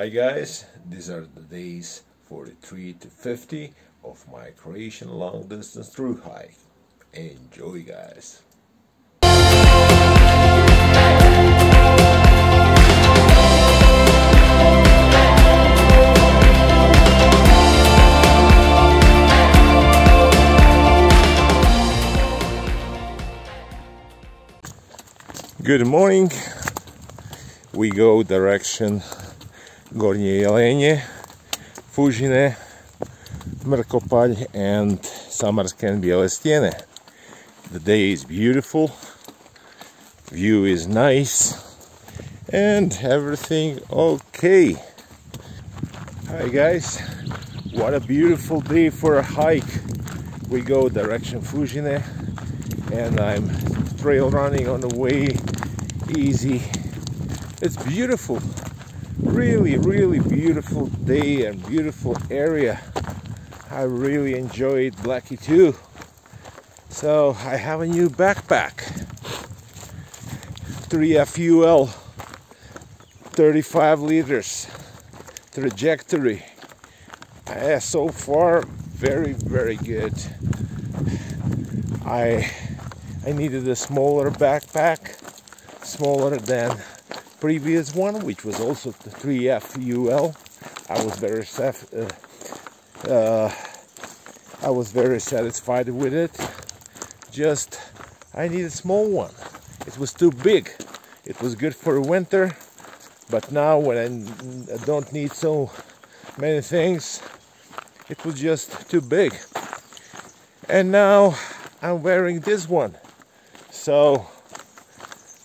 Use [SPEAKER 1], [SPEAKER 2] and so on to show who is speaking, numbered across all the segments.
[SPEAKER 1] Hi guys, these are the days 43 to 50 of my Croatian long distance through hike. Enjoy guys! Good morning. We go direction Gornje Jelenje, Fužine, Mrkopalj and Samarske and Bijele Stijene. The day is beautiful, view is nice and everything okay. Hi guys, what a beautiful day for a hike. We go direction Fužine and I'm trail running on the way easy it's beautiful really really beautiful day and beautiful area. I really enjoyed Blackie too. So I have a new backpack. 3FUL 35 liters trajectory. Yeah, so far very very good. I I needed a smaller backpack smaller than previous one which was also the 3FUL I was very uh, uh, I was very satisfied with it. Just I need a small one. It was too big. It was good for winter but now when I don't need so many things it was just too big. And now I'm wearing this one. So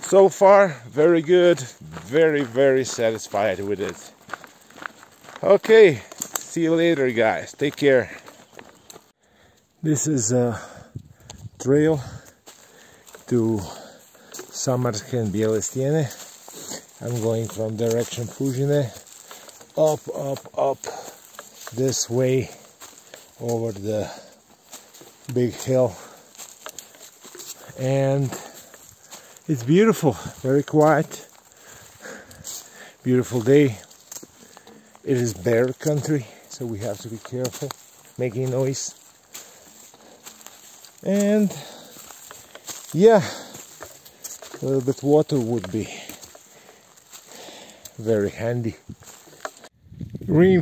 [SPEAKER 1] so far very good. Very very satisfied with it. Okay see you later guys. Take care. This is a trail to Samarske and Bijele Stijene I'm going from direction Fužine up up up this way over the big hill. And it's beautiful very quiet. Beautiful day. It is bear country so we have to be careful making noise. And yeah a little bit water would be very handy. Green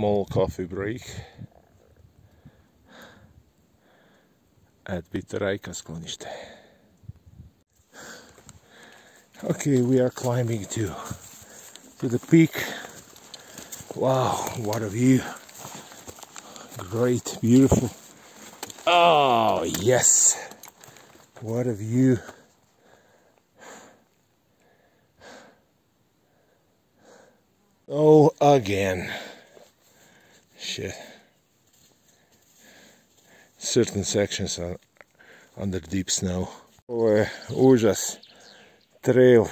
[SPEAKER 1] small coffee break at Bitorajka sklonište. Okay, we are climbing to to the peak. Wow, what a view. Great, beautiful. Oh, yes. What a view. Oh, again shit. Certain sections are under deep snow. Oh, uh, užas trail.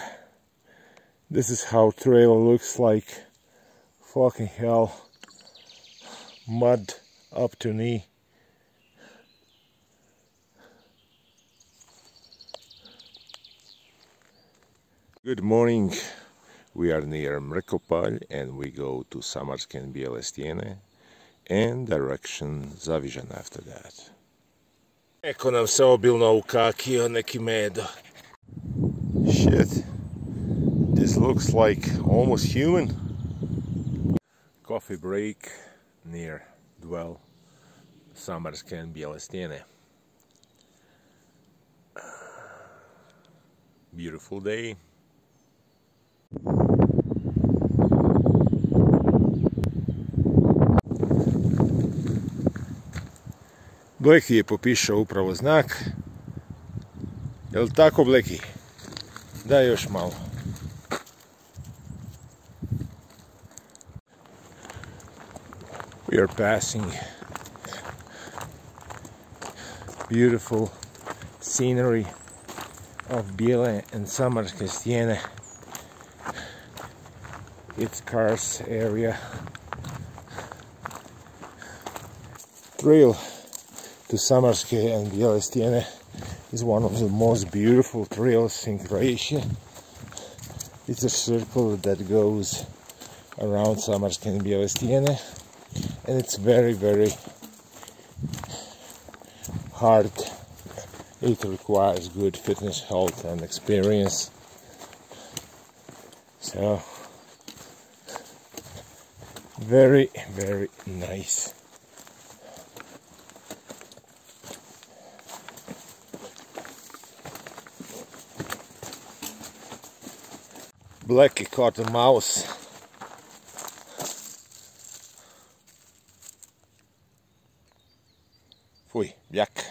[SPEAKER 1] This is how trail looks like. Fucking hell. Mud up to knee. Good morning. We are near Mrkopalj and we go to Samarske and Bijele Stijene and direction Zavižan after that. Neko nam se obilno ukakio neki medo. Shit. This looks like almost human. Coffee break near Dwell, Samarske and Bijele Stijene. Beautiful day. Bleki je popišao upravo znak. Tako Bleki? Daj još malo. We are passing beautiful scenery of Bijele and Samarske stijene. It's karst area. Trail to Samarske and Bijele Stijene uh, is one of the most beautiful trails in Croatia. It's a circle that goes around Samarske and Bijele Stijene uh, and it's very very hard. It requires good fitness, health and experience. So very very nice. Blackie caught a mouse. Fui, jak.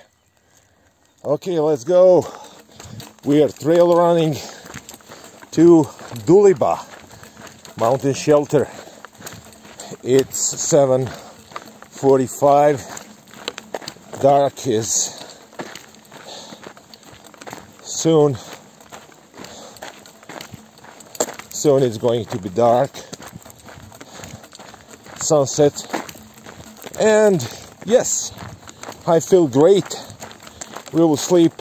[SPEAKER 1] Okay, let's go. We are trail running to Duliba mountain shelter. It's 7:45. Dark is soon soon it's going to be dark. Sunset. And yes I feel great. We will sleep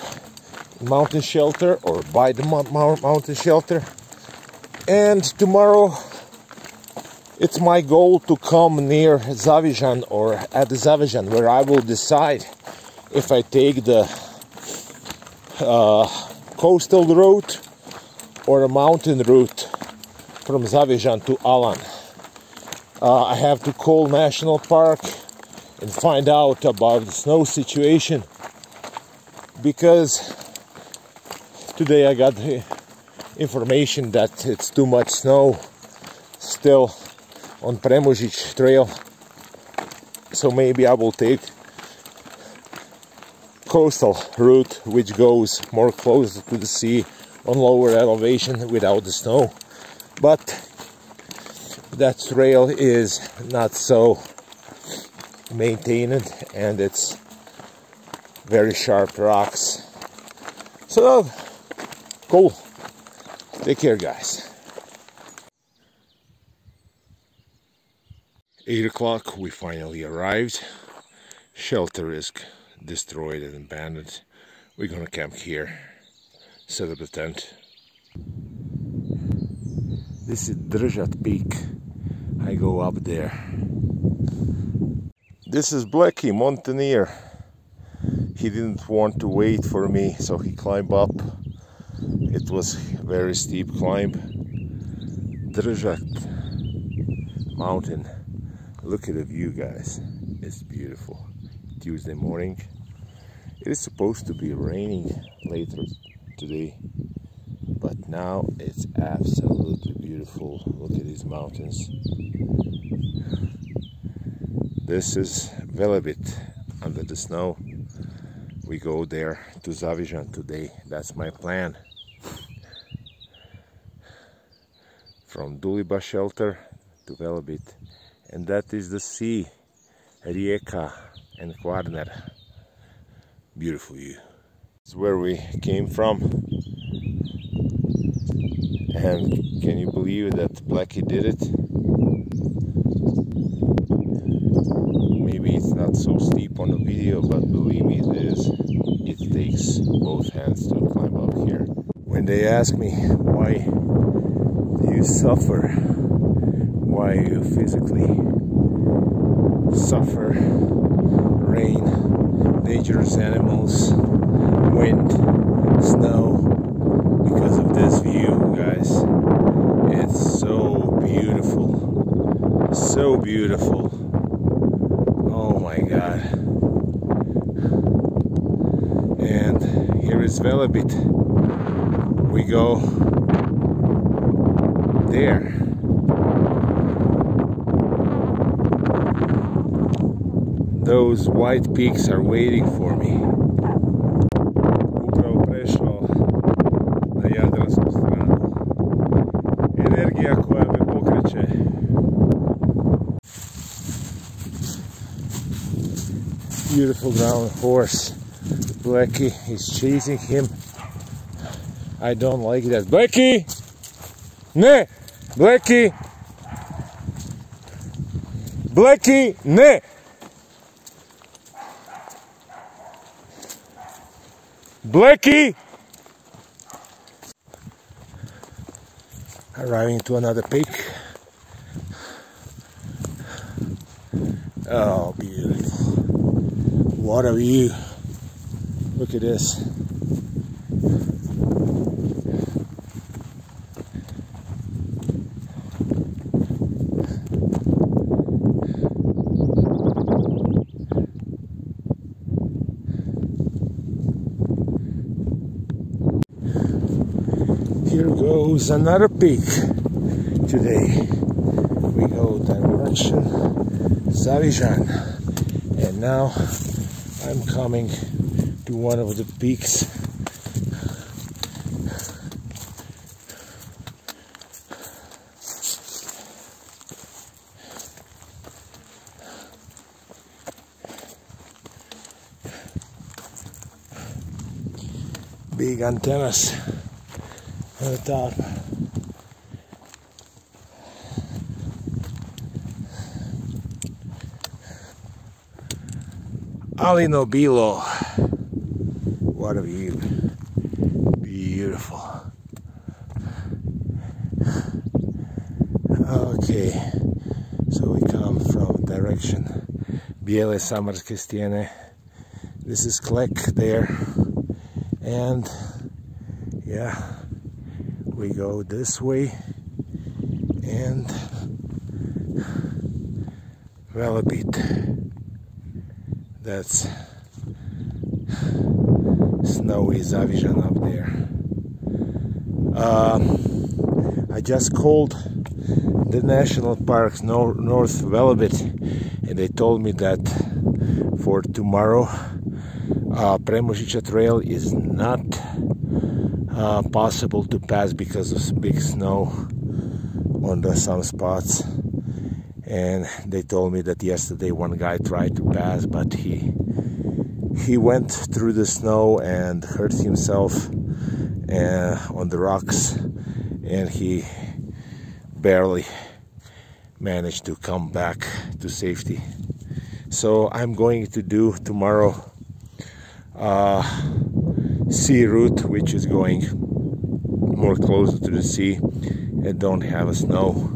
[SPEAKER 1] in mountain shelter or by the mountain shelter. And tomorrow it's my goal to come near Zavižan or at Zavižan where I will decide if I take the uh, coastal route or a mountain route from Zavižan to Alan. Uh, I have to call National Park and find out about the snow situation because today I got information that it's too much snow still on Premužić trail so maybe I will take coastal route which goes more closer to the sea on lower elevation without the snow but that trail is not so maintained and it's very sharp rocks. So cool. Take care guys. 8 o'clock we finally arrived. Shelter is destroyed and abandoned. We're gonna camp here set up a tent this is Držat Peak. I go up there. This is Blackie Mountaineer. He didn't want to wait for me, so he climbed up. It was very steep climb. Držat mountain. Look at the view, guys. It's beautiful. Tuesday morning. It is supposed to be raining later today now it's absolutely beautiful. Look at these mountains. This is Velebit under the snow. We go there to Zavižan today. That's my plan. From Duliba shelter to Velebit. And that is the sea Rijeka and Kvarner. Beautiful view. It's where we came from and can you believe that Blackie did it? Maybe it's not so steep on the video, but believe me it is. It takes both hands to climb up here. When they ask me why do you suffer, why you physically suffer, rain, dangerous animals, wind, snow, because of this view, guys. It's so beautiful. Beautiful. Oh my god. And here is Velebit. We go there. Those white peaks are waiting for me. Brown horse. Blackie is chasing him. I don't like that. Blackie! Ne! Blackie! Blackie! Ne! Blackie! Arriving to another peak. Oh, beautiful. A view. Look at this. Here goes another peak today. We go direction Zavižan. And now I'm coming to one of the peaks. Big antennas on the top. Ali Nobilo. What a view. Beautiful. Okay, so we come from direction Bijele Samarske Stijene. This is Klek there. And yeah, we go this way and Velebit that's snowy Zavižan up there. Um, I just called the national parks nor North Velebit and they told me that for tomorrow uh, Premužića trail is not uh, possible to pass because of big snow on the some spots and they told me that yesterday one guy tried to pass but he he went through the snow and hurt himself uh, on the rocks and he barely managed to come back to safety so I'm going to do tomorrow uh, sea route which is going more closer to the sea and don't have a snow.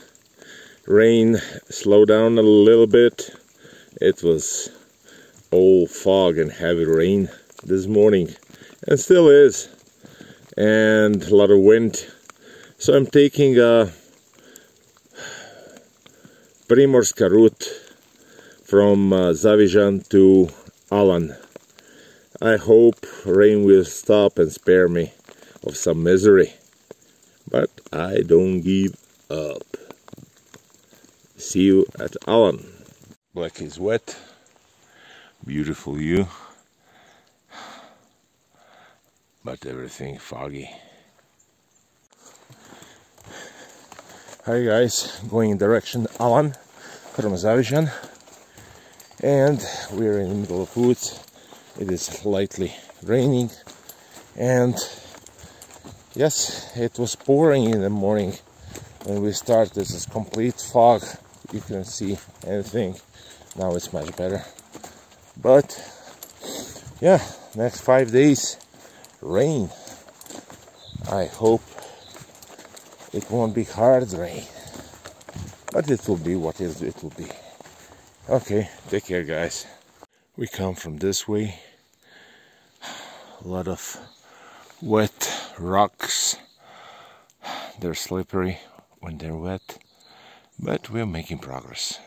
[SPEAKER 1] Rain slowed down a little bit. It was all fog and heavy rain this morning, and still is, and a lot of wind. So I'm taking a Primorska route from uh, Zavižan to Alan. I hope rain will stop and spare me of some misery. But I don't give up. See you at Alan. Black is wet. Beautiful view. But everything foggy. Hi guys, going in direction Alan from Zavižan. And we're in the middle of woods. It is slightly raining and yes it was pouring in the morning when we started this is complete fog you can see anything now it's much better. But yeah next five days rain. I hope it won't be hard rain. But it will be what it will be. Okay take care guys. We come from this way. A lot of wet rocks. They're slippery when they're wet, but we're making progress.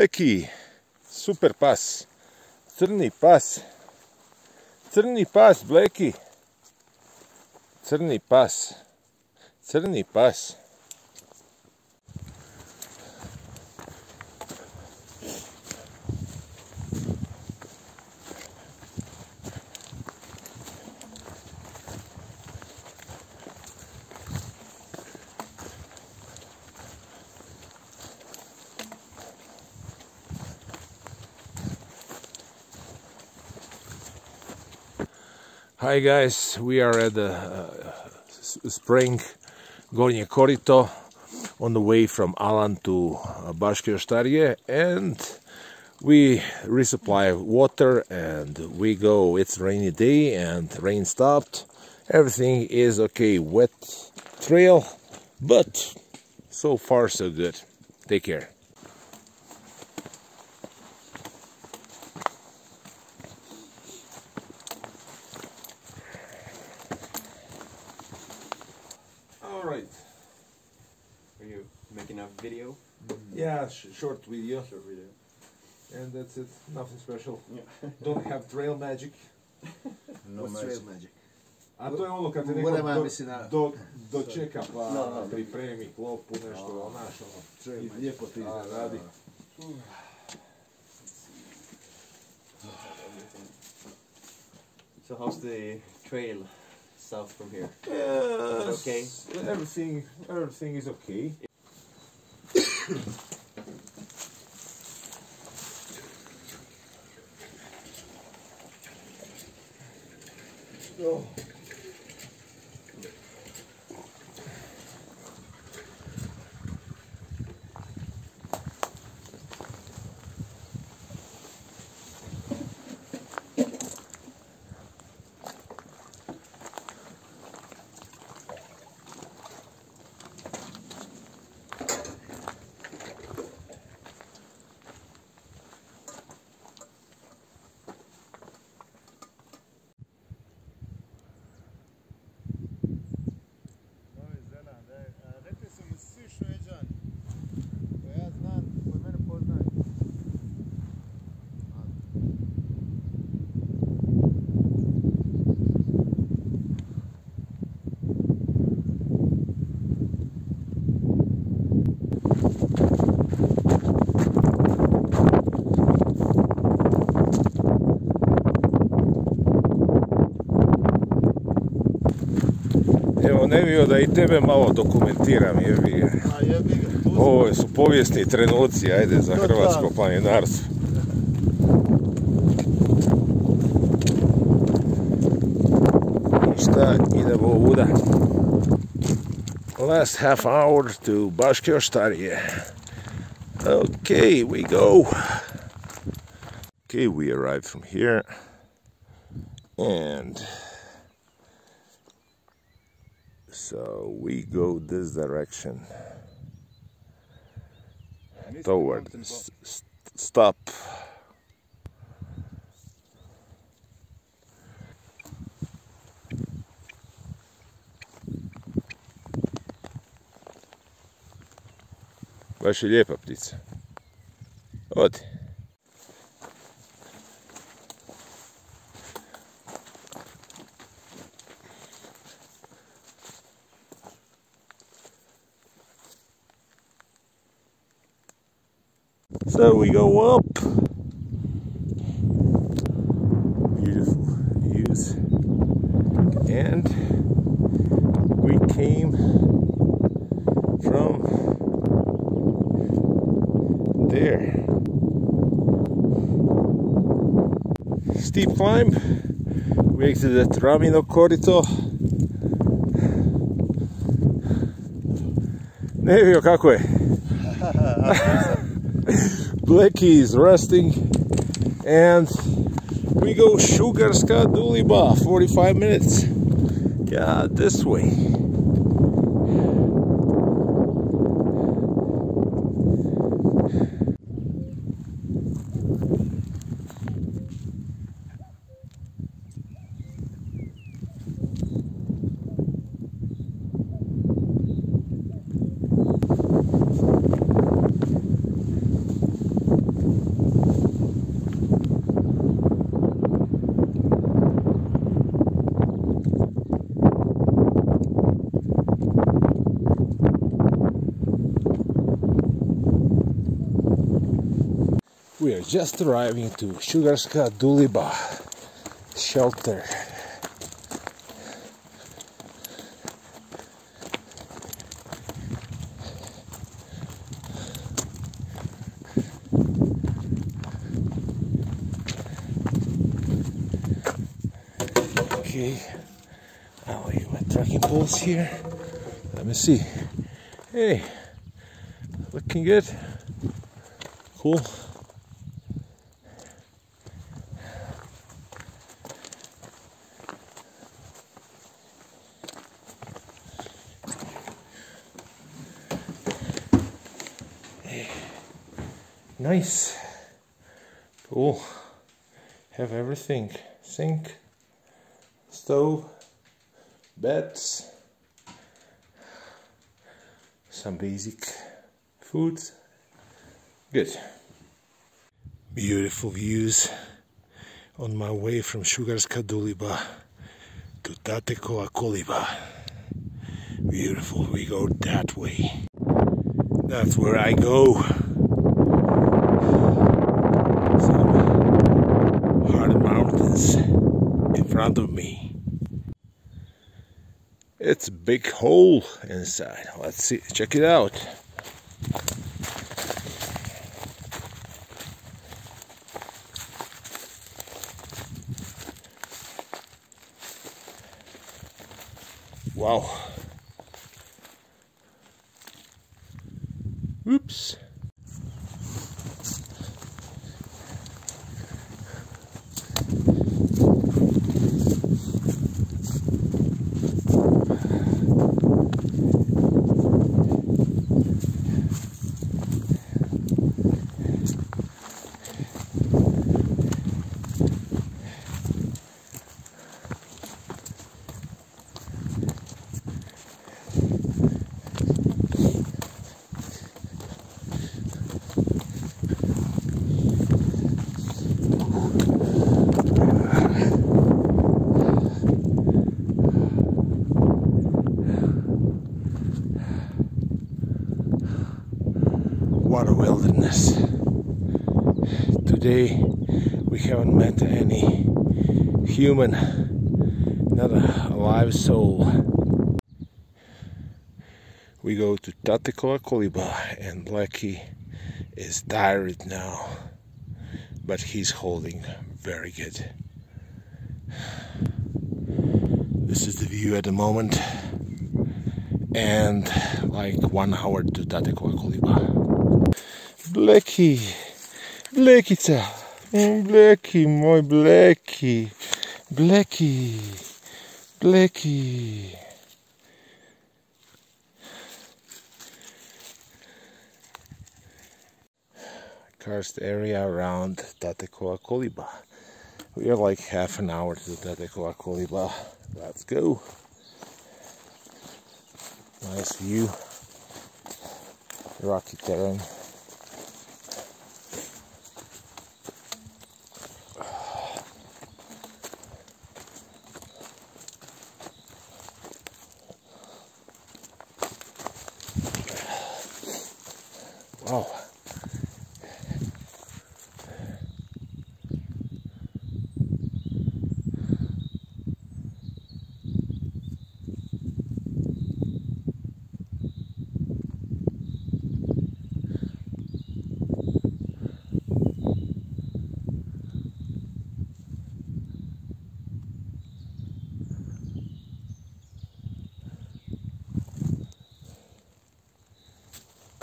[SPEAKER 1] Bleki, super pas. Crni pas. Crni pas, Bleki. Crni pas. Crni pas. Hi guys, we are at the uh, spring Gornje Korito on the way from Alan to uh, and we resupply water and we go. It's rainy day and rain stopped. Everything is okay. Wet trail but so far so good. Take care that's it nothing special
[SPEAKER 2] Yeah.
[SPEAKER 1] don't have trail magic
[SPEAKER 3] No
[SPEAKER 1] What's
[SPEAKER 3] magic.
[SPEAKER 1] trail magic? A to je ono kad te neko do, do, dočeka pa
[SPEAKER 2] No, no.
[SPEAKER 1] pripremi klopu, nešto, znaš, ono, i lijepo ti
[SPEAKER 3] A,
[SPEAKER 1] radi.
[SPEAKER 2] So how's the trail south from here?
[SPEAKER 1] Yes,
[SPEAKER 2] okay?
[SPEAKER 1] Everything, everything is okay. ne bio da i tebe malo dokumentiram, jebi. Ovo su povijesni trenuci, ajde, za hrvatsko planinarstvo. Šta, idemo ovuda. Last half hour to Baške Oštarije. Okay, we go. Okay, we arrived from here. And so we go this direction toward s- s- stop. Baš je lijepa ptica. Odi. So we go up. Beautiful views. And we came from there. Steep climb. We exited Ramino Korito. Ne vidio kako je. Blackie is resting, and we go Sugarska Duliba, 45 minutes. Yeah, this way. Just arriving to Sugarska Duliba shelter. Okay, I'll leave my trekking poles here. Let me see. Hey, looking good. Cool. Nice. Cool. Have everything. Sink, stove, beds, some basic food. Good. Beautiful views on my way from Sugarska Duliba to Tatekova Koliba. Beautiful, we go that way. That's where I go. Some hard mountains of me. It's a big hole inside. Let's see, check it out. Wow. Oops. What a wilderness. Today we haven't met any human, not a live soul. We go to Tatekova Koliba and Blackie is tired now, but he's holding very good. This is the view at the moment and like one hour to Tatekova Koliba. Blackie, Blackica, Mm, Blackie, mój Blackie, Blackie, Blackie. Karst area around Tatekova Koliba. We are like half an hour to Tatekova Koliba. Let's go. Nice view. Rocky terrain. Wow.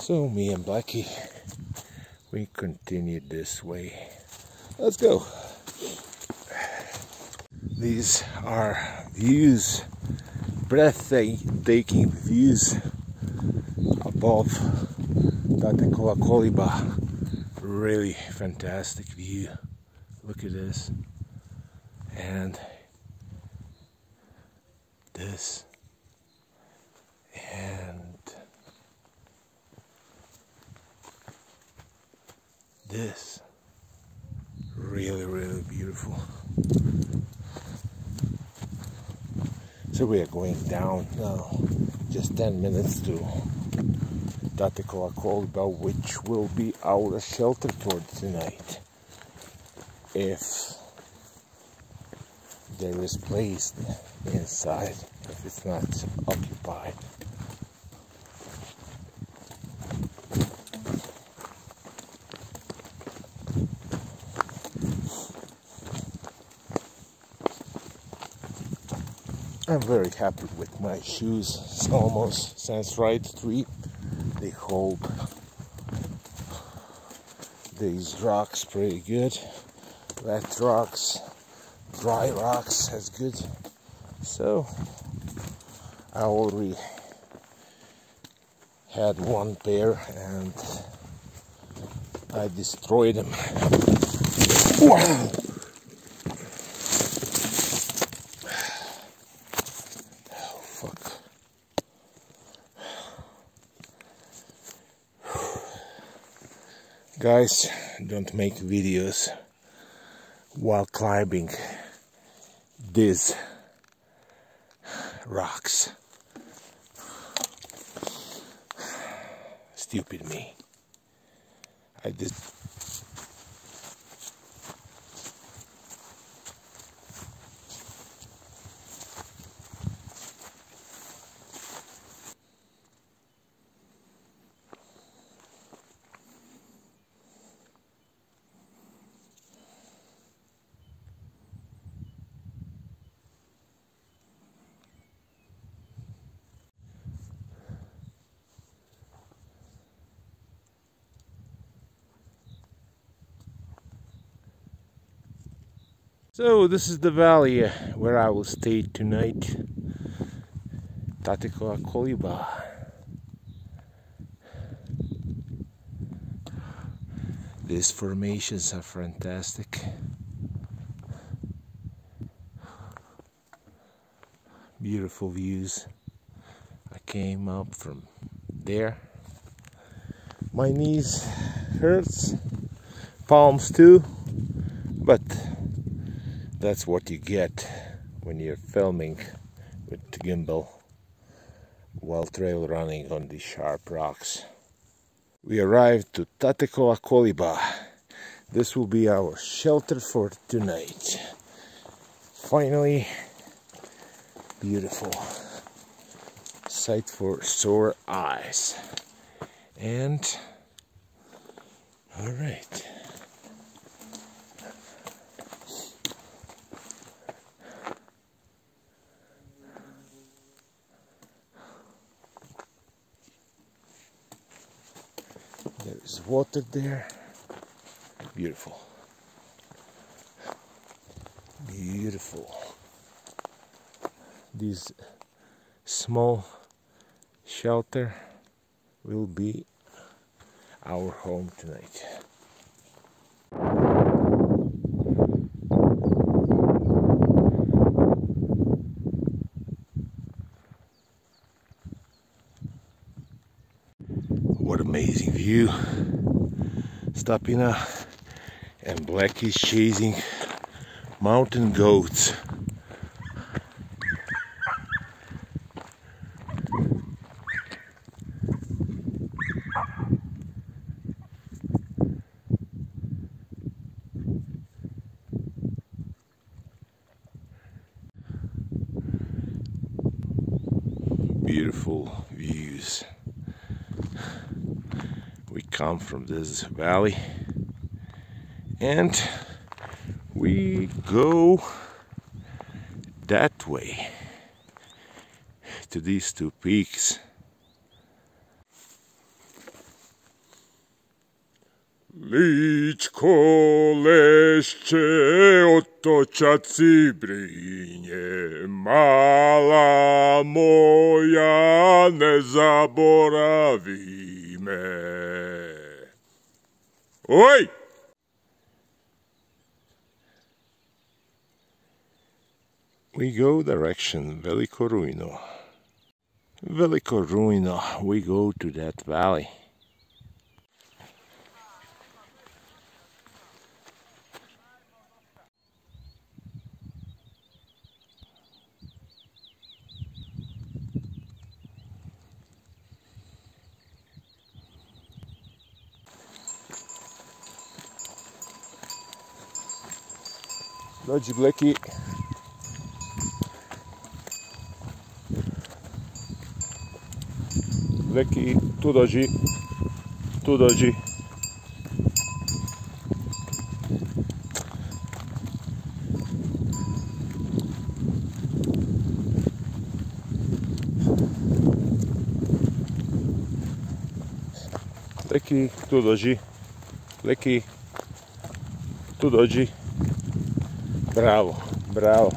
[SPEAKER 1] So me and Blackie, we continue this way. Let's go. These are views, breathtaking views above Tatekova Koliba. Really fantastic view. Look at this. And this. And this really really beautiful so we are going down now just 10 minutes to Tatekova Koliba, which will be our shelter for tonight. If there is place inside, if it's not occupied. I'm very happy with my shoes. It's almost Sands Right Street. They hold these rocks pretty good. Wet rocks, dry rocks, that's good. So I already had one pair and I destroyed them. Wow. Guys, don't make videos while climbing these rocks. Stupid me. I did. So this is the valley where I will stay tonight. Tatekova Koliba. These formations are fantastic. Beautiful views. I came up from there. My knees hurts, palms too, but that's what you get when you're filming with the gimbal while trail running on these sharp rocks. We arrived to Tatekova Koliba. This will be our shelter for tonight. Finally, beautiful sight for sore eyes. And, all right. Water there. Beautiful. Beautiful. This small shelter will be our home tonight. What amazing view. Stapina and Black is chasing mountain goats. Beautiful views we come from this valley and we go that way to these two peaks. Ličko lešće otočaci brinje, mala moja ne zaboravi Oj! We go direction Veliko Rujno. Veliko Rujno, we go to that valley. Dođi Bleki. Bleki, tu dođi. Tu dođi. Leki, tu dođi. Leki, tu dođi. Bravo, bravo.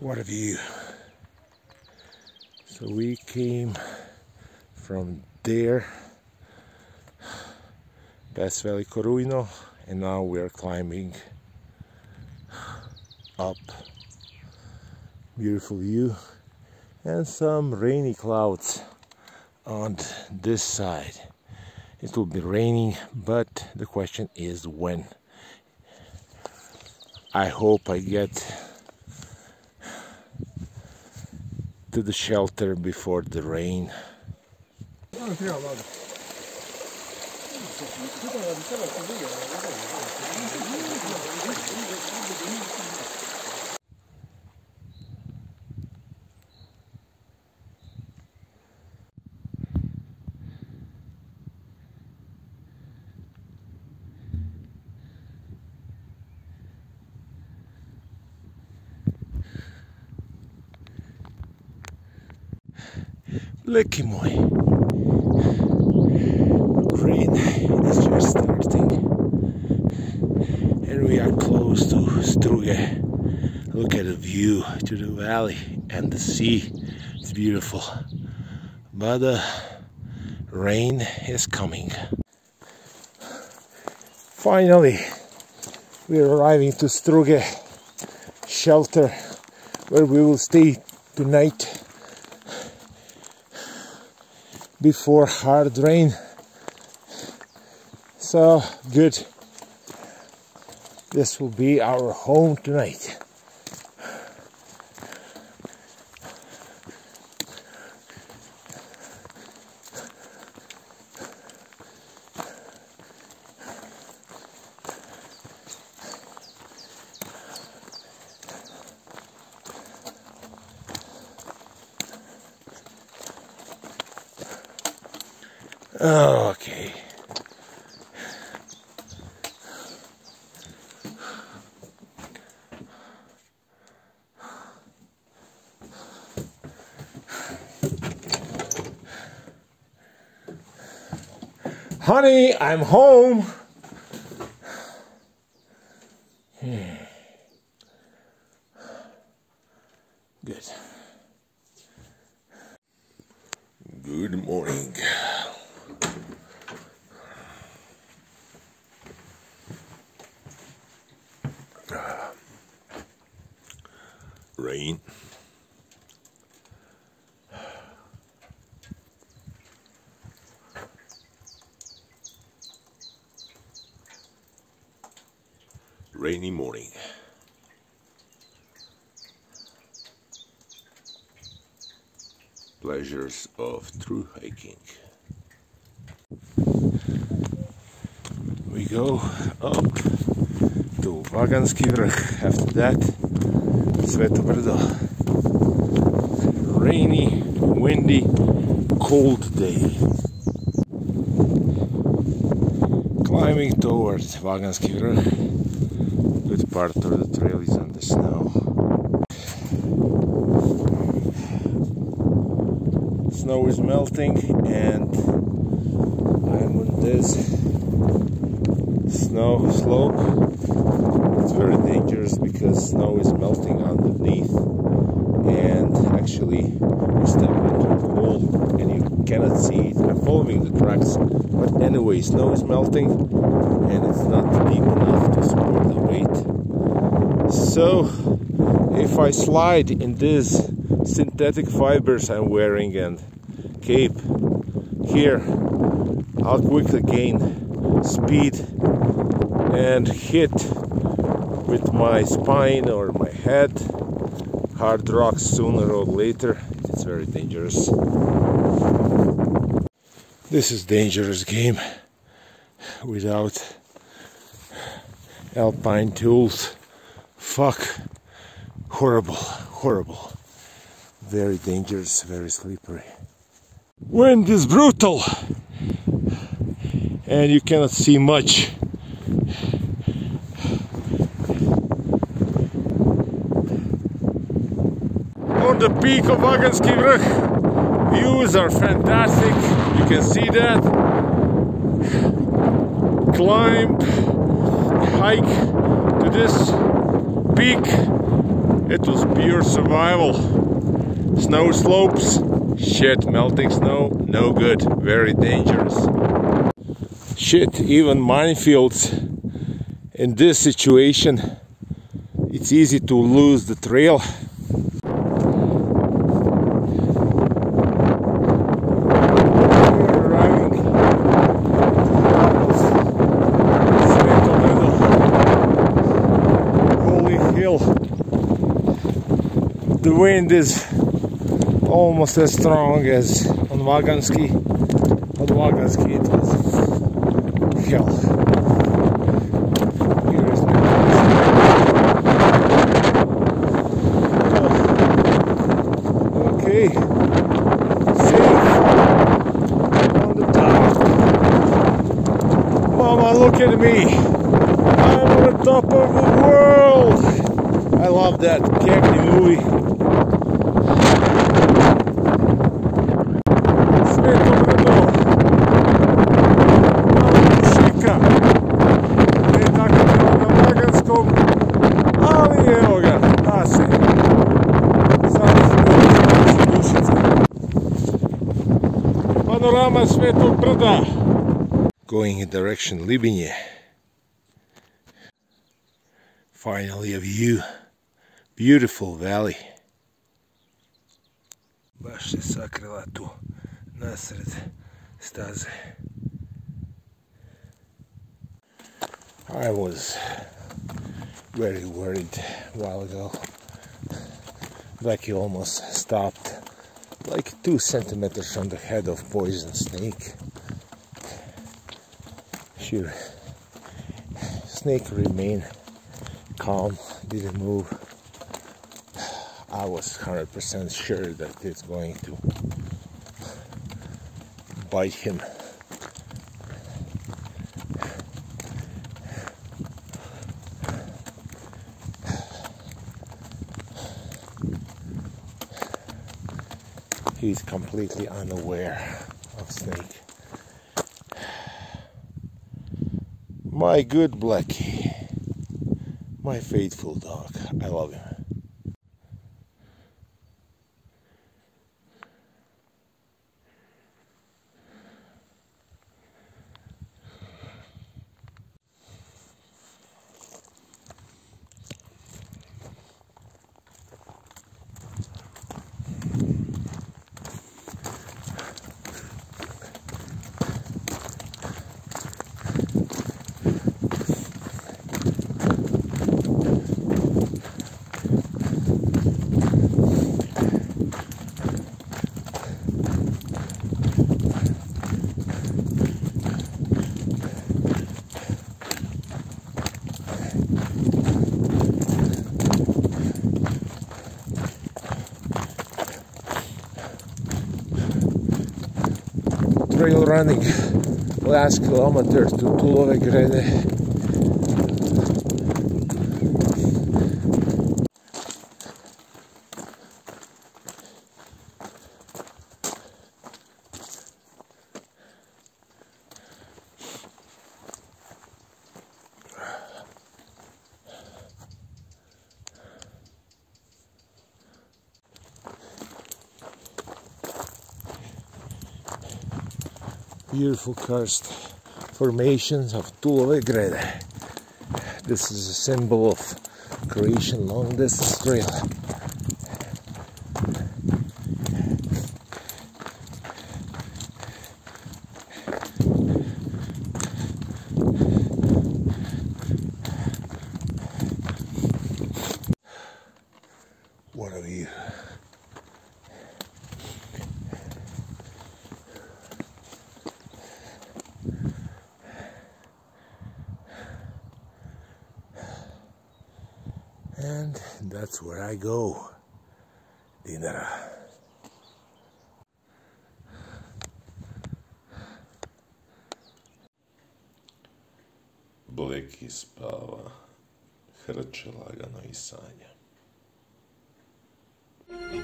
[SPEAKER 1] What a view. So we came from there, past Veliko Rujno, and now we're climbing up. Beautiful view and some rainy clouds on this side. It will be raining, but the question is when. I hope I get to the shelter before the rain. Leki moj. Rain is just starting. And we are close to Struge. Look at the view to the valley and the sea. It's beautiful. But the rain is coming. Finally, we're arriving to Struge shelter where we will stay tonight before hard rain. So good. This will be our home tonight. Oh, okay. I'm home. Hmm. Good. Good morning. Rain. Rainy morning. Pleasures of true hiking. We go up to Vaganski vrh. After that, Sveto Brdo. Rainy, windy, cold day. Climbing towards Vaganski vrh. Good part of the trail is on the snow. Snow is melting and I'm on this snow slope. It's very dangerous because snow is melting underneath and actually you step into a hole and you cannot see it. I'm following the tracks but anyway snow is melting and it's not deep enough to support the weight. So if I slide in these synthetic fibers I'm wearing and cape here I'll quickly gain speed and hit with my spine or my head hard rocks sooner or later. It's very dangerous. This is dangerous game without alpine tools. Fuck. Horrible, horrible. Very dangerous, very slippery. Wind is brutal and you cannot see much. On the peak of Vaganski views are fantastic. You can see that. Climb, hike to this peak. It was pure survival. Snow slopes, shit, melting snow, no good, very dangerous. Shit, even minefields in this situation, it's easy to lose the trail. The wind is almost as strong as on Vaganski. On Vaganski it was hell. Look at me. I'm on the top of the world. I love that Cagney movie. Panorama Svetog brda. Going in direction Libinje. Finally a view. Beautiful valley. Baš se sakrila tu nasred staze. I was very worried a while ago. Like he almost stopped like two centimeters from the head of poison snake. Sure. Snake remained calm, didn't move. I was 100% sure that it's going to bite him. He's completely unaware of snake. My good Blackie. My faithful dog. I love him. Trail running last kilometer to Tulove Grede. Beautiful karst formations of Tulove Grede. This is a symbol of Croatian long distance trail. That's where I go. Dinara.
[SPEAKER 4] Bleki spava, hrče lagano i sanja.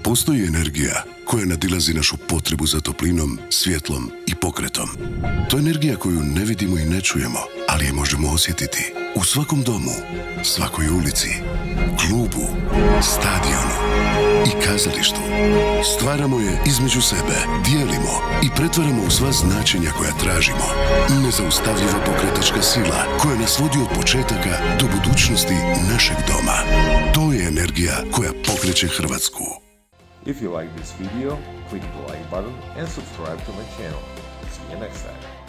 [SPEAKER 5] Postoji energija koja nadilazi našu potrebu za toplinom, svjetlom i pokretom. To je energija koju ne vidimo i ne čujemo, ali je možemo osjetiti u svakom domu, svakoj ulici, klubu, stadionu i kazalištu. Stvaramo je između sebe, dijelimo i pretvaramo u sva značenja koja tražimo. Nezaustavljiva pokretačka sila koja nas vodi od početaka do budućnosti našeg doma. To je energija koja pokreće Hrvatsku.
[SPEAKER 1] If you like this video, click the like button and subscribe to my channel. See you next time.